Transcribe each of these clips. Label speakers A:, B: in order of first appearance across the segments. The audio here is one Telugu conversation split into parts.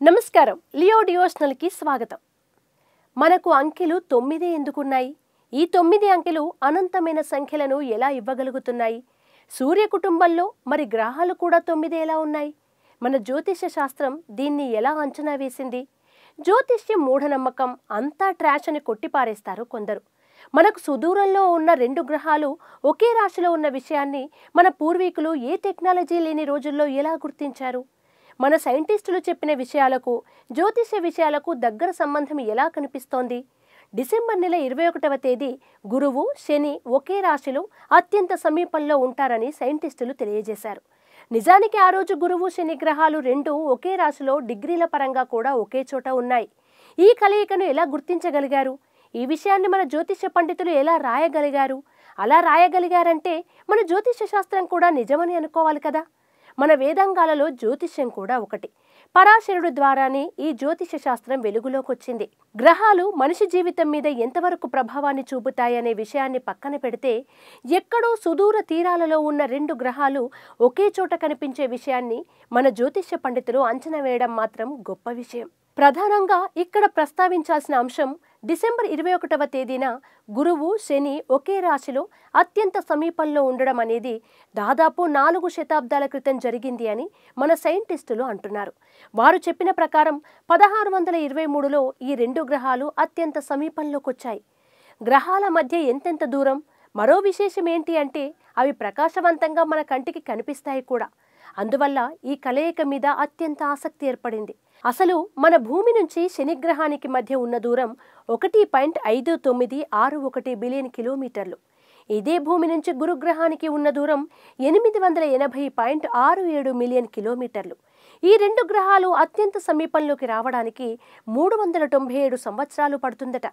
A: నమస్కారం. లియో డియోషనల్కి స్వాగతం. మనకు అంకెలు తొమ్మిది ఎందుకున్నాయి? ఈ తొమ్మిది అంకెలు అనంతమైన సంఖ్యలను ఎలా ఇవ్వగలుగుతున్నాయి? సూర్య కుటుంబంలో మరి గ్రహాలు కూడా తొమ్మిది ఎలా ఉన్నాయి? మన జ్యోతిష శాస్త్రం దీన్ని ఎలా అంచనా వేసింది? జ్యోతిష్యం మూఢనమ్మకం అంతా ట్రాష్ అని కొట్టిపారేస్తారు కొందరు. మనకు సుదూరంలో ఉన్న రెండు గ్రహాలు ఒకే రాశిలో ఉన్న విషయాన్ని మన పూర్వీకులు ఏ టెక్నాలజీ లేని రోజుల్లో ఎలా గుర్తించారు? మన సైంటిస్టులు చెప్పిన విషయాలకు జ్యోతిష్య విషయాలకు దగ్గర సంబంధం ఎలా కనిపిస్తోంది? డిసెంబర్ నెల ఇరవై ఒకటవ తేదీ గురువు శని ఒకే రాశిలో అత్యంత సమీపంలో ఉంటారని సైంటిస్టులు తెలియజేశారు. నిజానికి ఆ రోజు గురువు శని గ్రహాలు రెండు ఒకే రాశిలో డిగ్రీల పరంగా కూడా ఒకే చోట ఉన్నాయి. ఈ కలయికను ఎలా గుర్తించగలిగారు? ఈ విషయాన్ని మన జ్యోతిష పండితులు ఎలా రాయగలిగారు? అలా రాయగలిగారంటే మన జ్యోతిష శాస్త్రం కూడా నిజమని అనుకోవాలి కదా? మన వేదాంగాలలో జ్యోతిష్యం కూడా ఒకటి. పరాశరుడు ద్వారానే ఈ జ్యోతిష శాస్త్రం వెలుగులోకి వచ్చింది గ్రహాలు మనిషి జీవితం మీద ఎంతవరకు ప్రభావాన్ని చూపుతాయనే విషయాన్ని పక్కన పెడితే ఎక్కడో సుదూర తీరాలలో ఉన్న రెండు గ్రహాలు ఒకే చోట కనిపించే విషయాన్ని మన జ్యోతిష్య పండితులు అంచనా వేయడం మాత్రం గొప్ప విషయం. ప్రధానంగా ఇక్కడ ప్రస్తావించాల్సిన అంశం డిసెంబర్ ఇరవై ఒకటవ తేదీన గురువు శని ఒకే రాశిలో అత్యంత సమీపంలో ఉండడం అనేది దాదాపు నాలుగు శతాబ్దాల క్రితం జరిగింది అని మన సైంటిస్టులు అంటున్నారు. వారు చెప్పిన ప్రకారం పదహారు వందల ఇరవై మూడులో ఈ రెండు గ్రహాలు అత్యంత సమీపంలోకొచ్చాయి. గ్రహాల మధ్య ఎంతెంత దూరం? మరో విశేషం ఏంటి అంటే అవి ప్రకాశవంతంగా మన కంటికి కనిపిస్తాయి కూడా. అందువల్ల ఈ కలయిక మీద అత్యంత ఆసక్తి ఏర్పడింది. అసలు మన భూమి నుంచి శనిగ్రహానికి మధ్య ఉన్న దూరం ఒకటి పాయింట్ ఐదు తొమ్మిది ఆరు ఒకటి బిలియన్ కిలోమీటర్లు. ఇదే భూమి నుంచి గురుగ్రహానికి ఉన్న దూరం ఎనిమిది వందల ఎనభై పాయింట్ ఆరు ఏడు మిలియన్ కిలోమీటర్లు. ఈ రెండు గ్రహాలు అత్యంత సమీపంలోకి రావడానికి మూడు వందల తొంభై ఏడు సంవత్సరాలు పడుతుందట.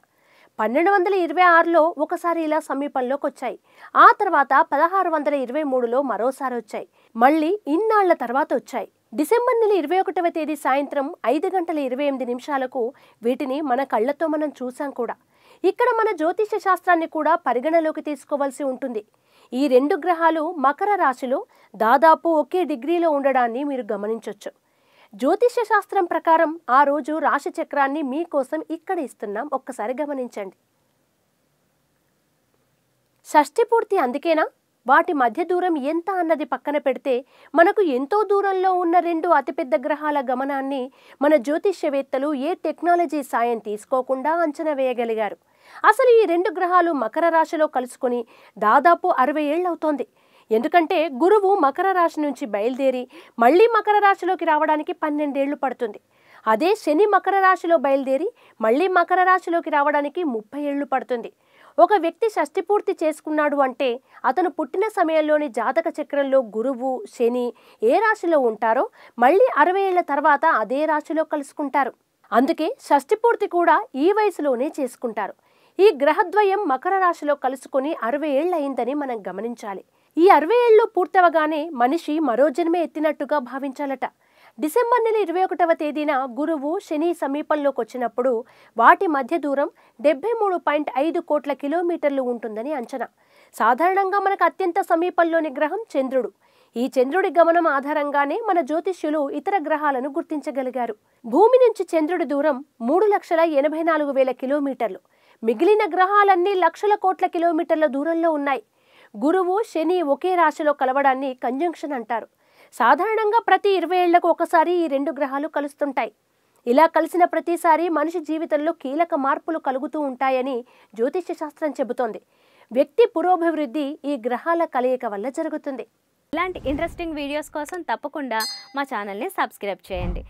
A: పన్నెండు వందల ఇరవై ఆరులో ఒకసారి ఇలా సమీపంలోకి వచ్చాయి ఆ తర్వాత పదహారు వందల ఇరవై మూడులో మరోసారి వచ్చాయి. మళ్ళీ ఇన్నాళ్ళ తర్వాత వచ్చాయి. డిసెంబర్ నెల ఇరవై ఒకటవ తేదీ సాయంత్రం ఐదు గంటల ఇరవై ఎనిమిది నిమిషాలకు వీటిని మన కళ్ళతో మనం చూసాం కూడా. ఇక్కడ మన జ్యోతిష శాస్త్రాన్ని కూడా పరిగణలోకి తీసుకోవాల్సి ఉంటుంది. ఈ రెండు గ్రహాలు మకర రాశిలో దాదాపు ఒకే డిగ్రీలో ఉండడాన్ని మీరు గమనించవచ్చు జ్యోతిష శాస్త్రం ప్రకారం ఆ రోజు రాశి చక్రాన్ని మీకోసం ఇక్కడ ఇస్తున్నాం. ఒక్కసారి గమనించండి. షష్ఠి పూర్తి అందుకేనా? వాటి మధ్య దూరం ఎంత అన్నది పక్కన పెడితే మనకు ఎంతో దూరంలో ఉన్న రెండు అతిపెద్ద గ్రహాల గమనాన్ని మన జ్యోతిష్యవేత్తలు ఏ టెక్నాలజీ సాయం తీసుకోకుండా అంచనా వేయగలిగారు. అసలు ఈ రెండు గ్రహాలు మకర రాశిలో కలుసుకొని దాదాపు అరవై ఏళ్ళవుతోంది ఎందుకంటే గురువు మకర రాశి నుంచి బయలుదేరి మళ్ళీ మకర రాశిలోకి రావడానికి పన్నెండేళ్ళు పడుతుంది. అదే శని మకర రాశిలో బయలుదేరి మళ్ళీ మకర రాశిలోకి రావడానికి ముప్పై ఏళ్ళు పడుతుంది. ఒక వ్యక్తి షష్టి పూర్తి చేసుకున్నాడు అంటే అతను పుట్టిన సమయంలోని జాతక చక్రంలో గురువు శని ఏ రాశిలో ఉంటారో మళ్ళీ అరవై ఏళ్ళ తర్వాత అదే రాశిలో కలుసుకుంటారు. అందుకే షష్టి పూర్తి కూడా ఈ వయసులోనే చేసుకుంటారు. ఈ గ్రహద్వయం మకర రాశిలో కలుసుకొని అరవై ఏళ్ళు అయిందని మనం గమనించాలి. ఈ అరవై ఏళ్ళు పూర్తవగానే మనిషి మరో జన్మే ఎత్తినట్టుగా భావించాలట. డిసెంబర్ నెల ఇరవై ఒకటవ తేదీన గురువు శని సమీపంలోకి వచ్చినప్పుడు వాటి మధ్య దూరం డెబ్బై మూడు పాయింట్ ఐదు కోట్ల కిలోమీటర్లు ఉంటుందని అంచనా. సాధారణంగా మనకు అత్యంత సమీపంలోని గ్రహం చంద్రుడు. ఈ చంద్రుడి గమనం ఆధారంగానే మన జ్యోతిష్యులు ఇతర గ్రహాలను గుర్తించగలిగారు. భూమి నుంచి చంద్రుడి దూరం మూడు లక్షల ఎనభై నాలుగు వేల కిలోమీటర్లు. మిగిలిన గ్రహాలన్నీ లక్షల కోట్ల కిలోమీటర్ల దూరంలో ఉన్నాయి. గురువు శని ఒకే రాశిలో కలవడాన్ని కంజంక్షన్ అంటారు. సాధారణంగా ప్రతి ఇరవై ఏళ్ళకు ఒకసారి ఈ రెండు గ్రహాలు కలుస్తుంటాయి. ఇలా కలిసిన ప్రతిసారి మనిషి జీవితంలో కీలక మార్పులు కలుగుతూ ఉంటాయని జ్యోతిష్య శాస్త్రం చెబుతోంది. వ్యక్తి పురోభివృద్ధి ఈ గ్రహాల కలయిక వల్ల జరుగుతుంది.
B: ఇలాంటి ఇంట్రెస్టింగ్ వీడియోస్ కోసం తప్పకుండా మా ఛానల్ని సబ్స్క్రైబ్ చేయండి.